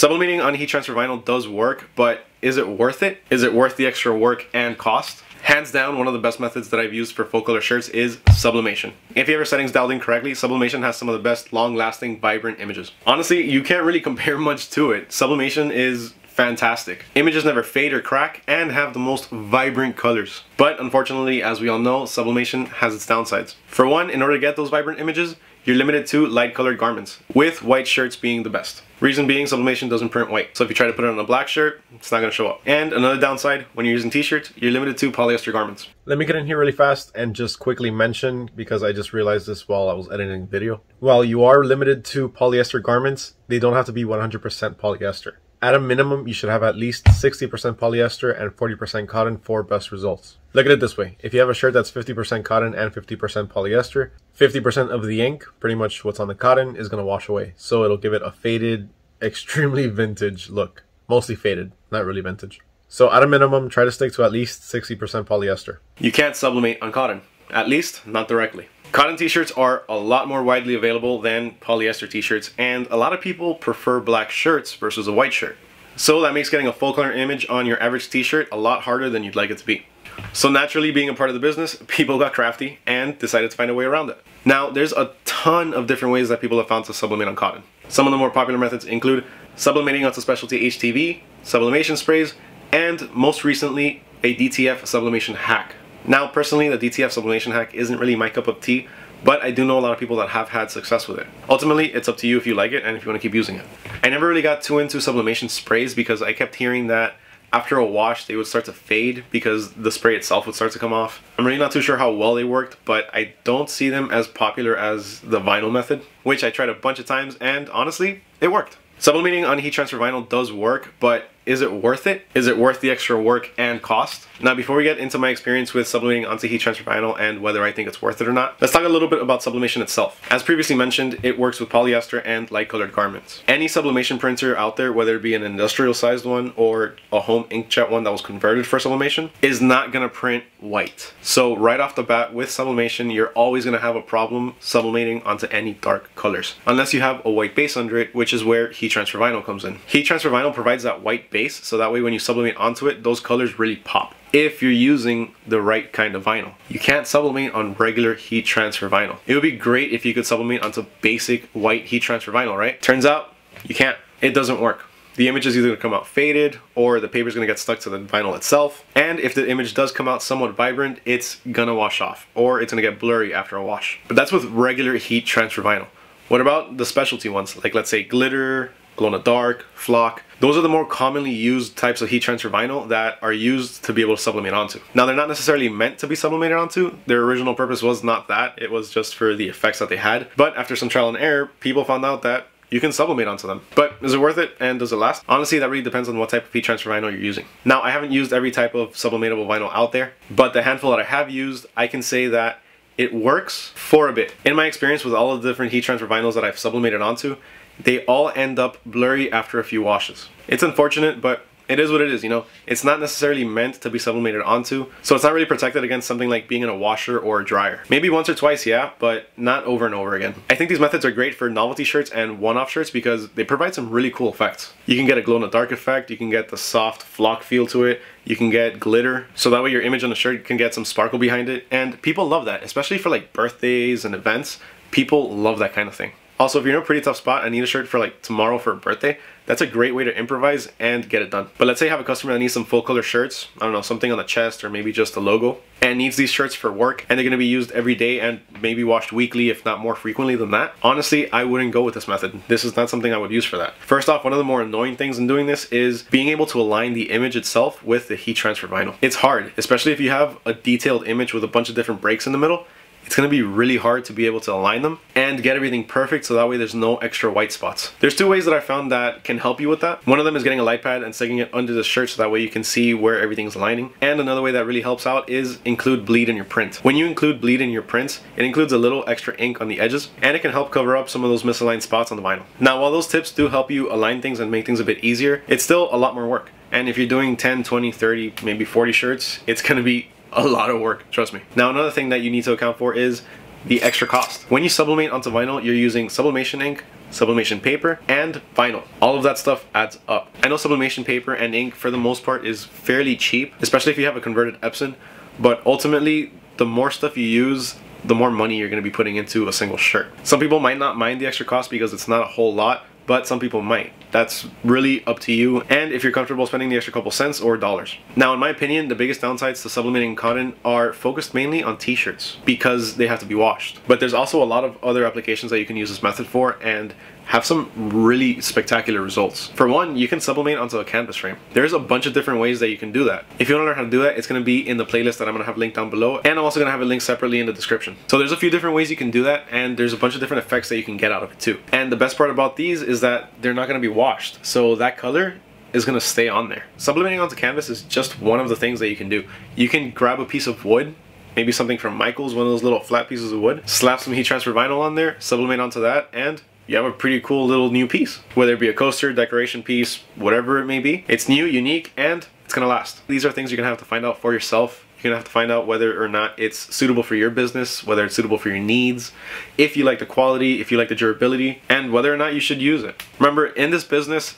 Sublimating on heat transfer vinyl does work, but is it worth it? Is it worth the extra work and cost? Hands down, one of the best methods that I've used for full color shirts is sublimation. If you have your settings dialed in correctly, sublimation has some of the best long lasting, vibrant images. Honestly, you can't really compare much to it. Sublimation is fantastic. Images never fade or crack and have the most vibrant colors. But unfortunately, as we all know, sublimation has its downsides. For one, in order to get those vibrant images, you're limited to light colored garments, with white shirts being the best. Reason being, sublimation doesn't print white. So if you try to put it on a black shirt, it's not gonna show up. And another downside, when you're using t-shirts, you're limited to polyester garments. Let me get in here really fast and just quickly mention, because I just realized this while I was editing the video. While you are limited to polyester garments, they don't have to be 100% polyester. At a minimum, you should have at least 60% polyester and 40% cotton for best results. Look at it this way. If you have a shirt that's 50% cotton and 50% polyester, 50% of the ink, pretty much what's on the cotton, is going to wash away. So it'll give it a faded, extremely vintage look. Mostly faded, not really vintage. So at a minimum, try to stick to at least 60% polyester. You can't sublimate on cotton. At least, not directly. Cotton t-shirts are a lot more widely available than polyester t-shirts and a lot of people prefer black shirts versus a white shirt. So that makes getting a full color image on your average t-shirt a lot harder than you'd like it to be. So naturally being a part of the business, people got crafty and decided to find a way around it. Now there's a ton of different ways that people have found to sublimate on cotton. Some of the more popular methods include sublimating onto specialty HTV, sublimation sprays, and most recently a DTF sublimation hack. Now, personally, the DTF sublimation hack isn't really my cup of tea, but I do know a lot of people that have had success with it. Ultimately, it's up to you if you like it and if you want to keep using it. I never really got too into sublimation sprays because I kept hearing that after a wash they would start to fade because the spray itself would start to come off. I'm really not too sure how well they worked, but I don't see them as popular as the vinyl method, which I tried a bunch of times and honestly, it worked. Sublimating on heat transfer vinyl does work, but is it worth it? Is it worth the extra work and cost? Now, before we get into my experience with sublimating onto heat transfer vinyl and whether I think it's worth it or not, let's talk a little bit about sublimation itself. As previously mentioned, it works with polyester and light colored garments. Any sublimation printer out there, whether it be an industrial sized one or a home inkjet one that was converted for sublimation, is not gonna print white. So right off the bat with sublimation, you're always gonna have a problem sublimating onto any dark colors, unless you have a white base under it, which is where heat transfer vinyl comes in. Heat transfer vinyl provides that white base, so that way when you sublimate onto it, those colors really pop if you're using the right kind of vinyl. You can't sublimate on regular heat transfer vinyl. It would be great if you could sublimate onto basic white heat transfer vinyl, right? Turns out you can't. It doesn't work. The image is either going to come out faded or the paper is going to get stuck to the vinyl itself. And if the image does come out somewhat vibrant, it's going to wash off or it's going to get blurry after a wash. But that's with regular heat transfer vinyl. What about the specialty ones? Like let's say glitter, glow in the dark, flock. Those are the more commonly used types of heat transfer vinyl that are used to be able to sublimate onto. Now they're not necessarily meant to be sublimated onto. Their original purpose was not that. It was just for the effects that they had. But after some trial and error, people found out that you can sublimate onto them. But is it worth it and does it last? Honestly, that really depends on what type of heat transfer vinyl you're using. Now, I haven't used every type of sublimatable vinyl out there, but the handful that I have used, I can say that it works for a bit. In my experience with all of the different heat transfer vinyls that I've sublimated onto, they all end up blurry after a few washes. It's unfortunate, but it is what it is, you know? It's not necessarily meant to be sublimated onto, so it's not really protected against something like being in a washer or a dryer. Maybe once or twice, yeah, but not over and over again. I think these methods are great for novelty shirts and one-off shirts because they provide some really cool effects. You can get a glow-in-the-dark effect, you can get the soft flock feel to it, you can get glitter, so that way your image on the shirt can get some sparkle behind it, and people love that, especially for like birthdays and events. People love that kind of thing. Also, if you're in a pretty tough spot and need a shirt for like tomorrow for a birthday, that's a great way to improvise and get it done. But let's say you have a customer that needs some full color shirts, I don't know, something on the chest or maybe just a logo, and needs these shirts for work and they're gonna be used every day and maybe washed weekly, if not more frequently than that. Honestly, I wouldn't go with this method. This is not something I would use for that. First off, one of the more annoying things in doing this is being able to align the image itself with the heat transfer vinyl. It's hard, especially if you have a detailed image with a bunch of different breaks in the middle it's to be really hard to be able to align them and get everything perfect so that way there's no extra white spots. There's two ways that I found that can help you with that. One of them is getting a light pad and sticking it under the shirt so that way you can see where everything's aligning. And another way that really helps out is include bleed in your print. When you include bleed in your prints, it includes a little extra ink on the edges and it can help cover up some of those misaligned spots on the vinyl. Now while those tips do help you align things and make things a bit easier, it's still a lot more work. And if you're doing 10, 20, 30, maybe 40 shirts, it's gonna be a lot of work, trust me. Now another thing that you need to account for is the extra cost. When you sublimate onto vinyl, you're using sublimation ink, sublimation paper, and vinyl. All of that stuff adds up. I know sublimation paper and ink for the most part is fairly cheap, especially if you have a converted Epson, but ultimately the more stuff you use, the more money you're going to be putting into a single shirt. Some people might not mind the extra cost because it's not a whole lot, but some people might. That's really up to you and if you're comfortable spending the extra couple cents or dollars. Now in my opinion, the biggest downsides to sublimating cotton are focused mainly on t-shirts because they have to be washed. But there's also a lot of other applications that you can use this method for and have some really spectacular results. For one, you can sublimate onto a canvas frame. There's a bunch of different ways that you can do that. If you want to learn how to do that, it's going to be in the playlist that I'm going to have linked down below, and I'm also going to have it linked separately in the description. So there's a few different ways you can do that, and there's a bunch of different effects that you can get out of it too. And the best part about these that they're not going to be washed. So that color is going to stay on there. Sublimating onto canvas is just one of the things that you can do. You can grab a piece of wood maybe something from Michaels, one of those little flat pieces of wood, slap some heat transfer vinyl on there, sublimate onto that, and you have a pretty cool little new piece. Whether it be a coaster, decoration piece, whatever it may be. It's new, unique, and it's gonna last. These are things you're gonna have to find out for yourself. You're gonna have to find out whether or not it's suitable for your business, whether it's suitable for your needs, if you like the quality, if you like the durability, and whether or not you should use it. Remember, in this business,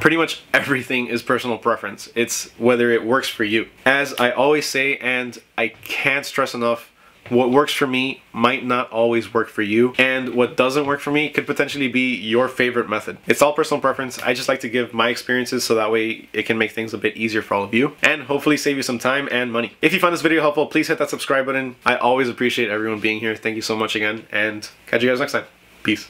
pretty much everything is personal preference. It's whether it works for you. As I always say, and I can't stress enough, what works for me might not always work for you and what doesn't work for me could potentially be your favorite method. It's all personal preference. I just like to give my experiences so that way it can make things a bit easier for all of you and hopefully save you some time and money. If you found this video helpful, please hit that subscribe button. I always appreciate everyone being here. Thank you so much again and catch you guys next time. Peace.